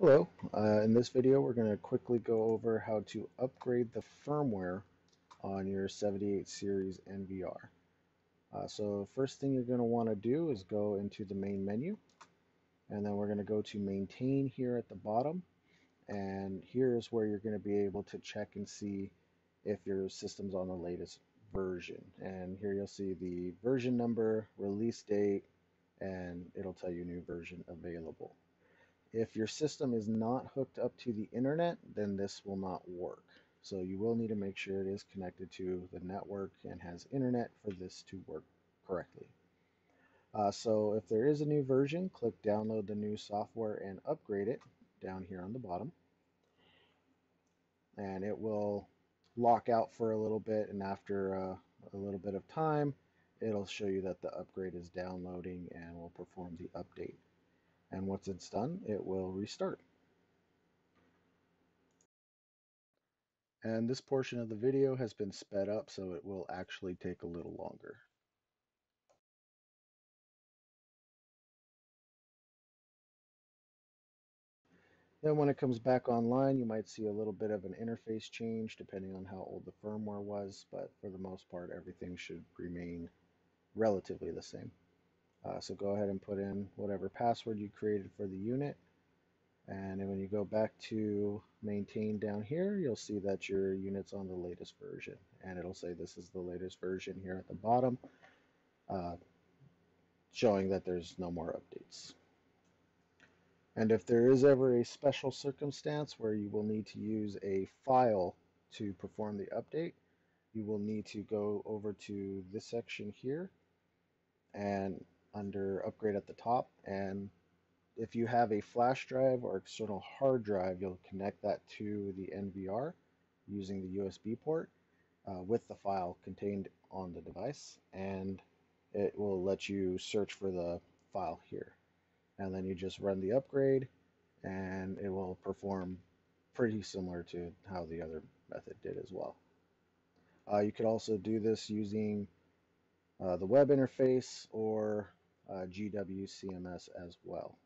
Hello, uh, in this video we're going to quickly go over how to upgrade the firmware on your 78 series NVR. Uh, so first thing you're going to want to do is go into the main menu and then we're going to go to maintain here at the bottom and here's where you're going to be able to check and see if your system's on the latest version and here you'll see the version number, release date, and it'll tell you new version available. If your system is not hooked up to the internet, then this will not work. So you will need to make sure it is connected to the network and has internet for this to work correctly. Uh, so if there is a new version, click download the new software and upgrade it down here on the bottom. And it will lock out for a little bit and after uh, a little bit of time, it'll show you that the upgrade is downloading and will perform the update and once it's done it will restart. And this portion of the video has been sped up so it will actually take a little longer. Then when it comes back online, you might see a little bit of an interface change depending on how old the firmware was, but for the most part, everything should remain relatively the same. Uh, so go ahead and put in whatever password you created for the unit. And when you go back to maintain down here, you'll see that your unit's on the latest version. And it'll say this is the latest version here at the bottom, uh, showing that there's no more updates. And if there is ever a special circumstance where you will need to use a file to perform the update, you will need to go over to this section here and under upgrade at the top and if you have a flash drive or external hard drive you'll connect that to the NVR using the USB port uh, with the file contained on the device and it will let you search for the file here and then you just run the upgrade and it will perform pretty similar to how the other method did as well. Uh, you could also do this using uh, the web interface or Uh, GWCMS as well.